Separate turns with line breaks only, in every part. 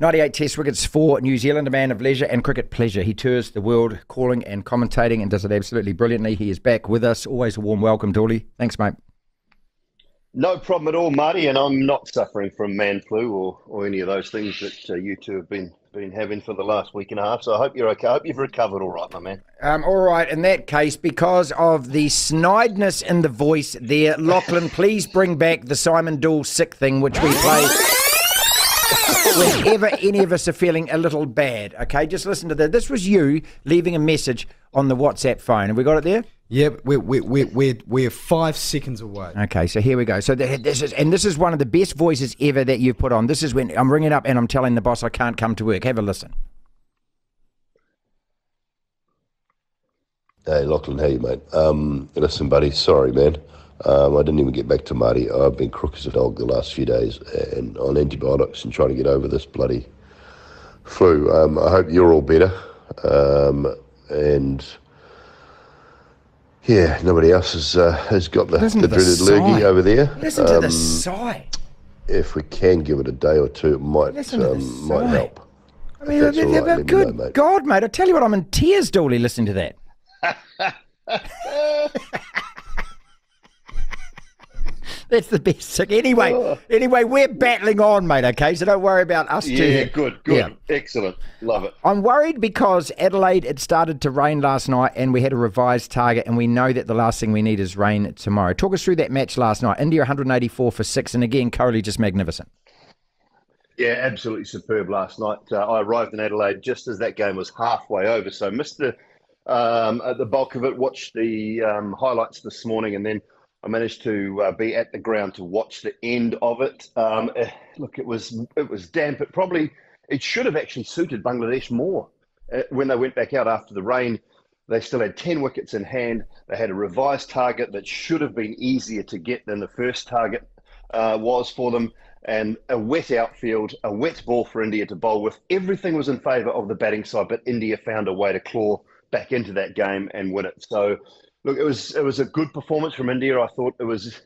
98 Test wickets for New Zealand, a man of leisure and cricket pleasure. He tours the world calling and commentating and does it absolutely brilliantly. He is back with us. Always a warm welcome, Doully. Thanks, mate.
No problem at all, Marty, and I'm not suffering from man flu or, or any of those things that uh, you two have been been having for the last week and a half. So I hope you're okay. I hope you've recovered all right, my man.
Um, all right. In that case, because of the snideness in the voice there, Lachlan, please bring back the Simon Doull sick thing, which we play whenever any of us are feeling a little bad. Okay, just listen to that. This was you leaving a message on the WhatsApp phone. Have we got it there?
Yeah, we're, we're, we're, we're, we're five seconds away.
Okay, so here we go. So the, this is, and this is one of the best voices ever that you've put on. This is when I'm ringing up and I'm telling the boss I can't come to work. Have a listen.
Hey, Lachlan, how you, mate? Um, listen, buddy, sorry, man. Um, I didn't even get back to Marty. I've been crook as a dog the last few days and on antibiotics and trying to get over this bloody flu. Um, I hope you're all better. Um, and yeah, nobody else has uh, has got the, the, the dreaded lurgy over there.
Listen to the um, sigh.
If we can give it a day or two, it might um, might help.
I mean, right, good know, mate. God, mate! I tell you what, I'm in tears, Doully, listening to that. That's the best sick. Anyway, oh. anyway, we're battling on, mate. Okay, so don't worry about us
yeah,
two.
Good, good, yeah. excellent, love it.
I'm worried because Adelaide it started to rain last night, and we had a revised target, and we know that the last thing we need is rain tomorrow. Talk us through that match last night. India 184 for six, and again, Kohli just magnificent.
Yeah, absolutely superb last night. Uh, I arrived in Adelaide just as that game was halfway over, so missed the um, the bulk of it. Watched the um, highlights this morning, and then I managed to uh, be at the ground to watch the end of it. Um, eh, look, it was it was damp. It probably it should have actually suited Bangladesh more uh, when they went back out after the rain. They still had ten wickets in hand. They had a revised target that should have been easier to get than the first target uh, was for them, and a wet outfield, a wet ball for India to bowl with. Everything was in favour of the batting side, but India found a way to claw back into that game and win it. So Look, it was it was a good performance from India. I thought it was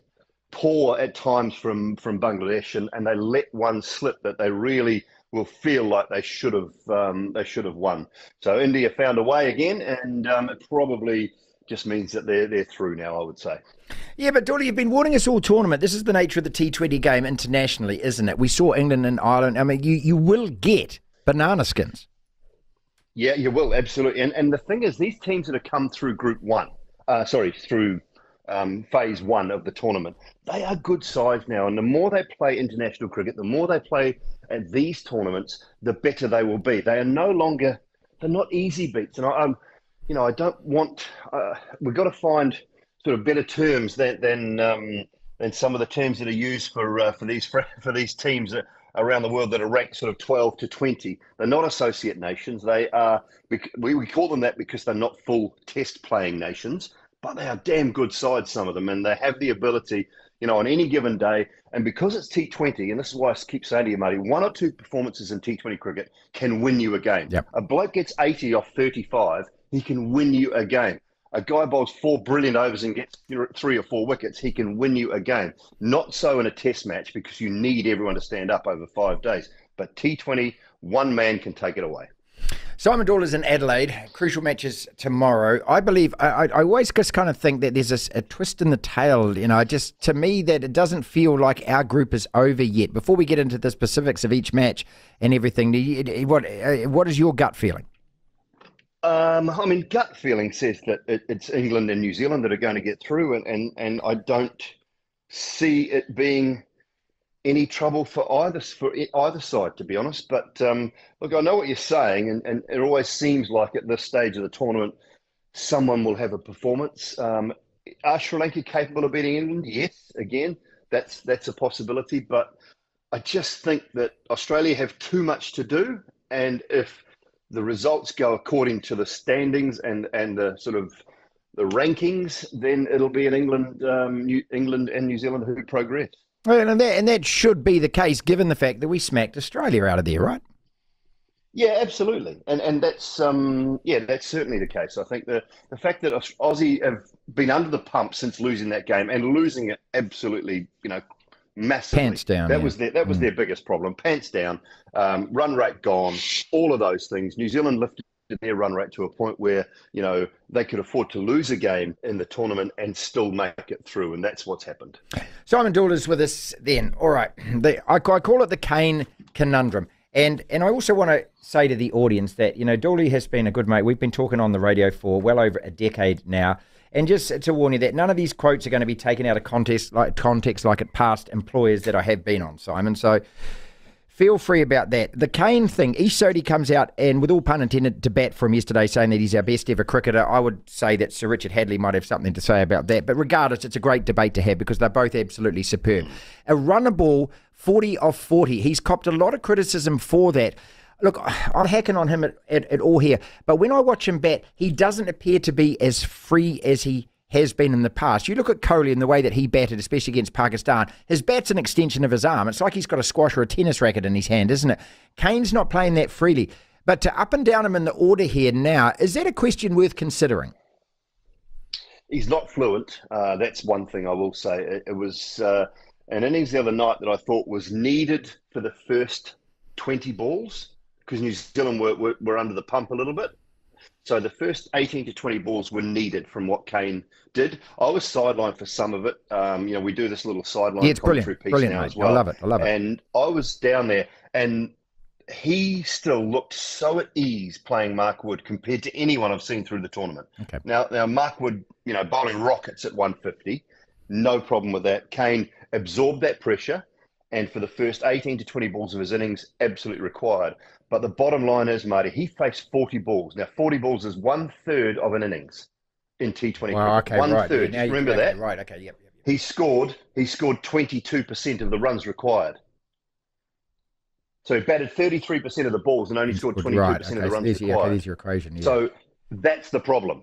poor at times from from Bangladesh, and, and they let one slip that they really will feel like they should have um, they should have won. So India found a way again, and um, it probably just means that they're they're through now. I would say.
Yeah, but Doully, you've been warning us all tournament. This is the nature of the T Twenty game internationally, isn't it? We saw England and Ireland. I mean, you you will get banana skins.
Yeah, you will absolutely. And and the thing is, these teams that have come through Group One uh, sorry, through um, phase one of the tournament. They are good sides now, and the more they play international cricket, the more they play at these tournaments, the better they will be. They are no longer they're not easy beats, and I, am you know, I don't want. Uh, we've got to find sort of better terms than than um, than some of the terms that are used for uh, for these for, for these teams around the world that are ranked sort of 12 to 20. They're not associate nations. They are, we, we call them that because they're not full test playing nations, but they are damn good sides, some of them, and they have the ability, you know, on any given day. And because it's T20, and this is why I keep saying to you, Marty, one or two performances in T20 cricket can win you a game.
Yep.
A bloke gets 80 off 35, he can win you a game a guy bowls four brilliant overs and gets three or four wickets, he can win you a game. Not so in a test match because you need everyone to stand up over five days. But T20, one man can take it away.
Simon is in Adelaide. Crucial matches tomorrow. I believe. I, I always just kind of think that there's a, a, twist in the tail. You know, just to me that it doesn't feel like our group is over yet. Before we get into the specifics of each match and everything, what uh, what is your gut feeling?
Um, I mean, gut feeling says that it, it's England and New Zealand that are going to get through, and, and, and I don't see it being any trouble for either for either side, to be honest. But um, look, I know what you're saying, and, and it always seems like at this stage of the tournament, someone will have a performance. Um, are Sri Lanka capable of beating England? Yes, again, that's that's a possibility. But I just think that Australia have too much to do, and if the results go according to the standings and and the sort of the rankings, then it'll be in England, um, New, England and New Zealand who progress.
Well, and that and that should be the case given the fact that we smacked Australia out of there, right?
Yeah, absolutely, and and that's um yeah that's certainly the case. I think the the fact that Aussie have been under the pump since losing that game and losing it absolutely you know massively.
Pants down,
That
yeah.
was their that was their biggest problem. Pants down, um, run rate gone, all of those things. New Zealand lifted their run rate to a point where you know they could afford to lose a game in the tournament and still make it through, and that's what's happened.
Simon Doully's with us then. All right. The, I, I call it the Kane conundrum. And and I also want to say to the audience that, you know, Dooley has been a good mate. We've been talking on the radio for well over a decade now. And just to warn you that none of these quotes are going to be taken out of context like context like at past employers that I have been on, Simon. So feel free about that. The Kane thing, Ish Sodhi comes out and, with all pun intended, to bat from yesterday, saying that he's our best ever cricketer. I would say that Sir Richard Hadlee might have something to say about that. But regardless, it's a great debate to have because they're both absolutely superb. A runner ball, 40 off 40. He's copped a lot of criticism for that. Look, I'm hacking on him at, at, at all here, but when I watch him bat, he doesn't appear to be as free as he has been in the past. You look at Kohli and the way that he batted, especially against Pakistan, his bat's an extension of his arm. It's like he's got a squash or a tennis racket in his hand, isn't it? Kane's not playing that freely. But to up and down him in the order here now, is that a question worth considering?
He's not fluent. Uh, that's one thing I will say. It, it was uh, an innings the other night that I thought was needed for the first 20 balls because New Zealand were, were, were under the pump a little bit. So the first 18 to 20 balls were needed from what Kane did. I was sidelined for some of it. Um, you know, we do this little sideline
Yeah, it's brilliant.
commentary piece
Brilliant,
now
mate.
as well.
I love it. I love it.
And I was down there, and he still looked so at ease playing Mark Wood compared to anyone I've seen through the tournament.
Okay.
Now, now Mark Wood, you know, bowling rockets at 150, no problem with that. Kane absorbed that pressure, and for the first 18 to 20 balls of his innings, absolutely required. But the bottom line is, Marty, he faced 40 balls. Now, 40 balls is one third of an innings in T20.
Well,
cricket.
okay,
one
right.
third.
Yeah,
Remember
okay,
that?
Right, okay, yep, yep.
He scored. He scored 22% of the runs required. So he batted 33% of the balls and only scored 22%
right,
of
okay,
the
so
runs
there's,
required.
okay, there's your equation. Yeah.
So that's the problem.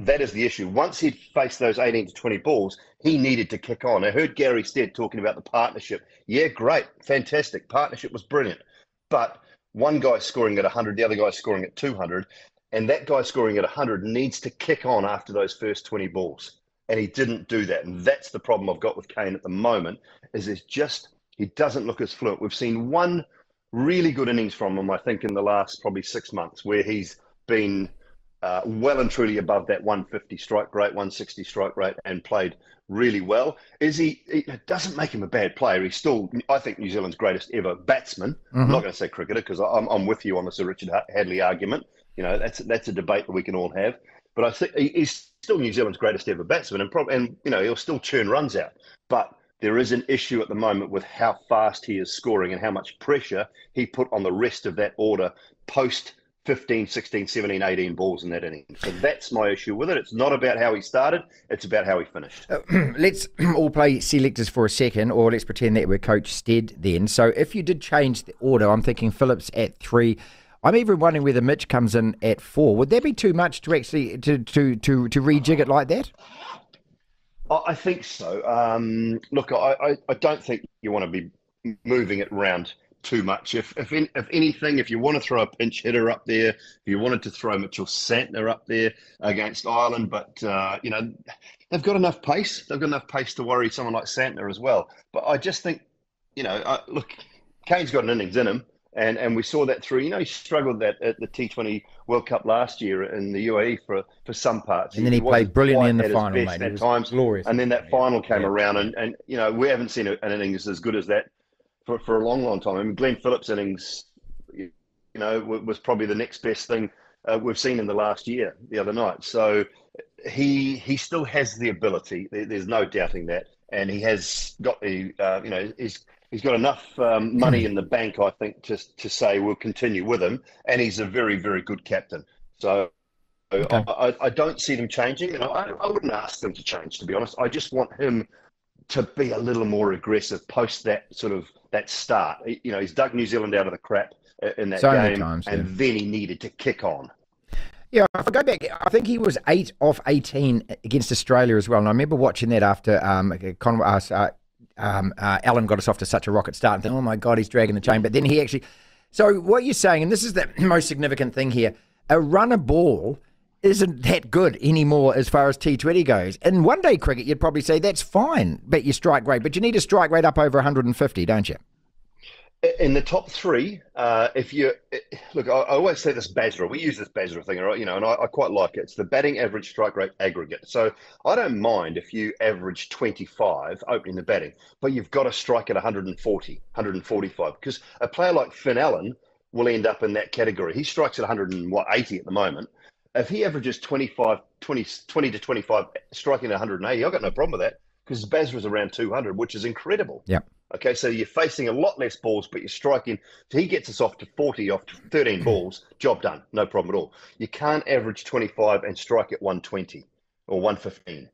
That is the issue. Once he'd faced those 18 to 20 balls, he needed to kick on. I heard Gary Stead talking about the partnership. Yeah, great, fantastic. Partnership was brilliant. But one guy scoring at 100, the other guy scoring at 200, and that guy scoring at 100 needs to kick on after those first 20 balls. And he didn't do that. And that's the problem I've got with Kane at the moment, is it's just he doesn't look as fluent. We've seen one really good innings from him, I think, in the last probably six months, where he's been uh, well and truly above that 150 strike rate, 160 strike rate, and played really well. Is he? It doesn't make him a bad player. He's still, I think, New Zealand's greatest ever batsman. I'm not going to say cricketer because I'm, I'm with you on the Sir Richard Hadlee argument. You know, that's that's a debate that we can all have. But I think he's still New Zealand's greatest ever batsman, and probably, and you know, he'll still churn runs out. But there is an issue at the moment with how fast he is scoring and how much pressure he put on the rest of that order post 15, 16, 17, 18 balls in that inning. So that's my issue with it. It's not about how he started, it's about how he finished.
let's all play selectors for a second, or let's pretend that we're Coach Stead then. So if you did change the order, I'm thinking Phillips at three. I'm even wondering whether Mitch comes in at four. Would that be too much to actually to to to, to rejig it like that?
I I think so. Um, look, I, I, I don't think you want to be moving it around too much. If if, in, if anything, if you want to throw a pinch hitter up there, if you wanted to throw Mitchell Santner up there against Ireland, but uh, you know they've got enough pace. They've got enough pace to worry someone like Santner as well. But I just think, you know, uh, look, Kane's got an innings in him. And, and we saw that through. You know, he struggled that at the T20 World Cup last year in the UAE for, for some parts.
And then he
wasn't
played brilliantly in the final, mate.
At times,
glorious.
and then that final came
yeah,
around, and, and you know we haven't seen an innings as good as that for, for a long, long time. I mean, Glenn Phillips' innings, you know, was probably the next best thing uh, we've seen in the last year. The other night, so he he still has the ability. There, there's no doubting that, and he has got the uh, you know he's. He's got enough um, money in the bank, I think, to to say we'll continue with him, and he's a very, very good captain. So
Okay.
I, I, I don't see them changing, and I, I wouldn't ask them to change. To be honest, I just want him to be a little more aggressive post that sort of that start. You know, he's dug New Zealand out of the crap uh, in that
So many
game,
times,
and
yeah.
then he needed to kick on.
Yeah, if I go back, I think he was eight off 18 against Australia as well. And I remember watching that after um, Con- uh, uh, um, uh, Allen got us off to such a rocket start and thinking, oh my God, he's dragging the chain. But then he actually. So what you're saying, and this is the most significant thing here a runner ball isn't that good anymore as far as T20 goes. In one day cricket, you'd probably say that's fine, but your strike rate, but you need a strike rate up over 150, don't you?
in the top three, uh, if you look, I, I, always say this BASRA. We use this BASRA thing? You know, and I, I, quite like it. It's the batting average strike rate aggregate. So I don't mind if you average 25 opening the batting, but you've got to strike at 140, 145, because a player like Finn Allen will end up in that category. He strikes at 180 at the moment. If he averages 25, 20, 20 to 25, striking at 180, I've got no problem with that because BASRA's around 200, which is incredible.
Yeah.
Okay, so you're facing a lot less balls, but you're striking. So he gets us off to 40 off to 13 hmm. balls, job done, no problem at all. You can't average 25 and strike at 120 or 115.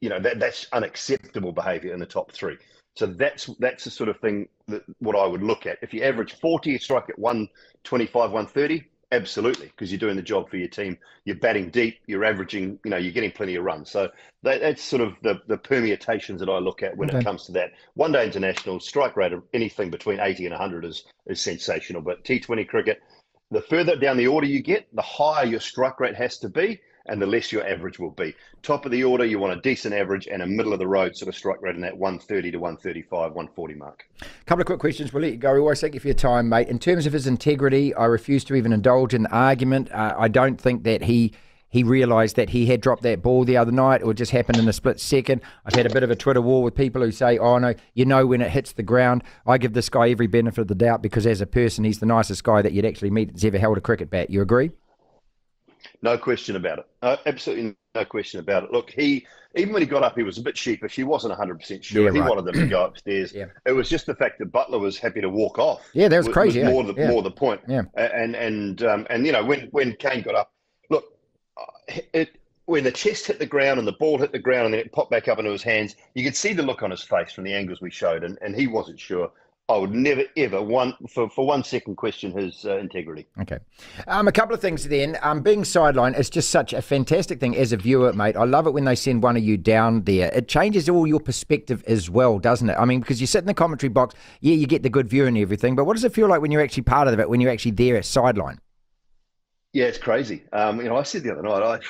You know that that's unacceptable behaviour in the top three. So that's that's the sort of thing that what I would look at. If you average 40, you strike at 125, 130, Absolutely, because you're doing the job for your team. You're batting deep. You're averaging. You know, you're getting plenty of runs. So that, that's sort of the the permutations that I look at when okay. it comes to that. One day international strike rate of anything between 80 and 100 is is sensational. But T20 cricket, the further down the order you get, the higher your strike rate has to be and the less your average will be. Top of the order, you want a decent average and a middle of the road sort of strike rate in that 130 to 135, 140 mark.
A couple of quick questions. We'll let you go. We always thank you for your time, mate. In terms of his integrity, I refuse to even indulge in the argument. Uh, I don't think that he he realised that he had dropped that ball the other night or just happened in a split second. I've had a bit of a Twitter war with people who say, oh, no, you know when it hits the ground. I give this guy every benefit of the doubt because as a person, he's the nicest guy that you'd actually meet that's ever held a cricket bat. You agree?
No question about it. Uh, absolutely no question about it. Look, he even when he got up, he was a bit sheepish. He wasn't 100 percent sure. Yeah, he right. wanted them to go upstairs. yeah. It was just the fact that Buttler was happy to walk off.
Yeah, that was, was crazy.
Was more
yeah.
the more the point. Yeah. And and um, and you know when when Kane got up, look, uh, it when the chest hit the ground and the ball hit the ground and then it popped back up into his hands, you could see the look on his face from the angles we showed, and, and he wasn't sure. I would never, ever, one for, for one second question his uh, integrity.
Okay. Um, a couple of things then. Um, being sideline is just such a fantastic thing as a viewer, mate. I love it when they send one of you down there. It changes all your perspective as well, doesn't it? I mean, because you sit in the commentary box, yeah, you get the good view and everything, but what does it feel like when you're actually part of it, when you're actually there at sideline?
Yeah, it's crazy. Um, you know, I said the other night,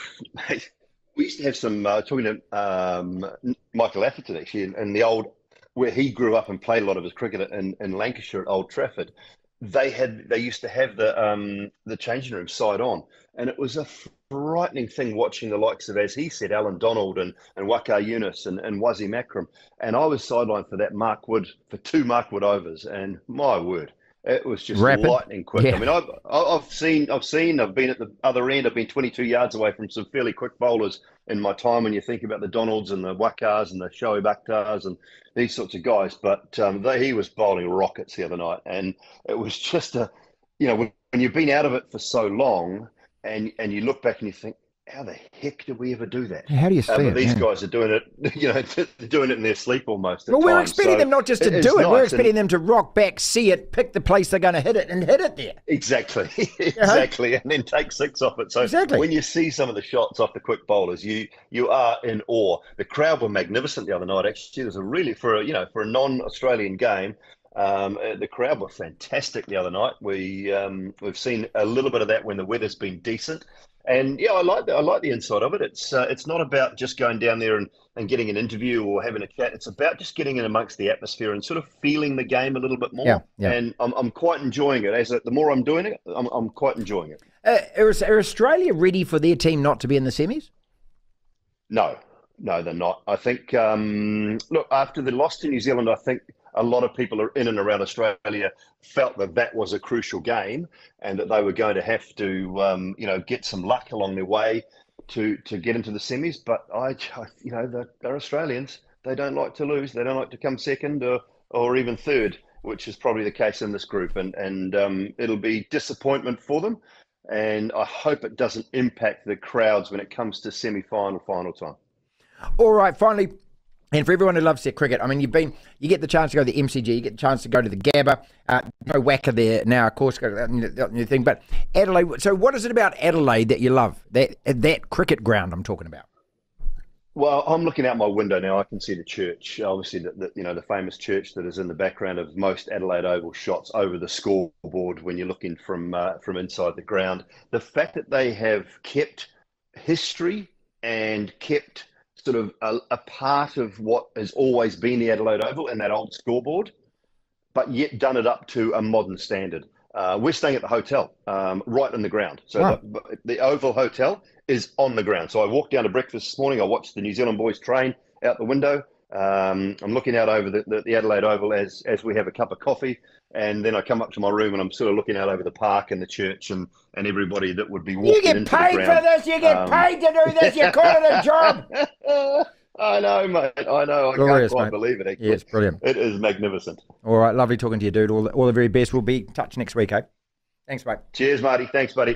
I, we used to have some, uh, talking to um, Michael Atherton actually, in, in the old where he grew up and played a lot of his cricket in, in Lancashire at Old Trafford, they had they used to have the um, the changing room side on, and it was a frightening thing watching the likes of, as he said, Allan Donald and and Waqar Younis and, and Wasim Akram, and I was sidelined for that Mark Wood for two Mark Wood overs, and my word, it was just Rapid. lightning quick. Yeah. I mean, I've I've seen I've seen I've been at the other end. I've been 22 yards away from some fairly quick bowlers in my time. When you think about the Donalds and the Waqars and the Shoaib Akhtars and these sorts of guys, but um, they, he was bowling rockets the other night, and it was just a, you know, when, when you've been out of it for so long, and and you look back and you think, how the heck did we ever do that?
How do you see um, it?
These yeah. guys are doing it, you know, they're doing it in their sleep almost.
Well, we're expecting so them not just to do it, nice. we're expecting them to rock back, see it, pick the place they're going to hit it, and hit it there.
Exactly, exactly, and then take six off it. So exactly. when you see some of the shots off the quick bowlers, you you are in awe. The crowd were magnificent the other night. Actually, it was a really for a you know for a non-Australian game. Um, uh, the crowd were fantastic the other night. We um, we've seen a little bit of that when the weather's been decent. And yeah, I like the, I like the inside of it. It's uh, it's not about just going down there and, and getting an interview or having a chat. It's about just getting in amongst the atmosphere and sort of feeling the game a little bit more.
Yeah, yeah.
And I'm, I'm quite enjoying it. As a, the more I'm doing it, I'm, I'm quite enjoying it.
Uh, are, are Australia ready for their team not to be in the semis?
No, no, they're not. I think um, look after the loss to New Zealand, I think a lot of people in and around Australia felt that that was a crucial game and that they were going to have to, um, you know, get some luck along their way to to get into the semis. But I, you know, they're, they're Australians. They don't like to lose. They don't like to come second or or even third, which is probably the case in this group. And and um, it'll be disappointment for them. And I hope it doesn't impact the crowds when it comes to semi-final, final time.
All right, finally, and for everyone who loves their cricket, I mean, you've been, you get the chance to go to the MCG, you get the chance to go to the Gabba. Uh, no WACA there now, of course, that new thing. But Adelaide. So, what is it about Adelaide that you love? That that cricket ground I'm talking about.
Well, I'm looking out my window now. I can see the church, obviously, the, the, you know the famous church that is in the background of most Adelaide Oval shots over the scoreboard when you're looking from uh, from inside the ground. The fact that they have kept history and kept sort of a, a, part of what has always been the Adelaide Oval and that old scoreboard, but yet done it up to a modern standard. Uh, we're staying at the hotel, um, right in the ground. So wow. the, the, Oval Hotel is on the ground. So I walked down to breakfast this morning. I watched the New Zealand boys train out the window. Um, I'm looking out over the, the, the, Adelaide Oval as as we have a cup of coffee, and then I come up to my room and I'm sort of looking out over the park and the church and, and everybody that would be walking.
You get paid for this. You get um, paid to do this. You call it a job.
I know, mate. I know. I Glorious, can't quite mate. believe it.
Actually. Yeah, it's brilliant.
It is magnificent.
All right, lovely talking to you, dude. All the, all the very best. We'll be in touch next week, eh? Thanks, mate.
Cheers, Marty. Thanks, buddy.